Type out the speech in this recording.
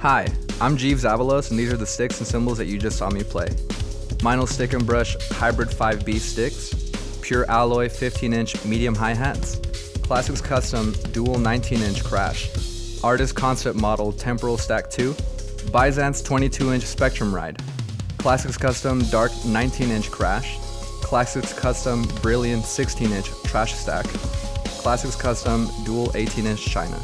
Hi, I'm Jeeves Avalos, and these are the sticks and cymbals that you just saw me play. Meinl Stick and Brush Hybrid 5B sticks, Pure Alloy 15-inch medium hi-hats, Classics Custom Dual 19-inch Crash, Artist Concept Model Temporal Stack 2, Byzance 22-inch Spectrum Ride, Classics Custom Dark 19-inch Crash, Classics Custom Brilliant 16-inch Trash Stack, Classics Custom Dual 18-inch China.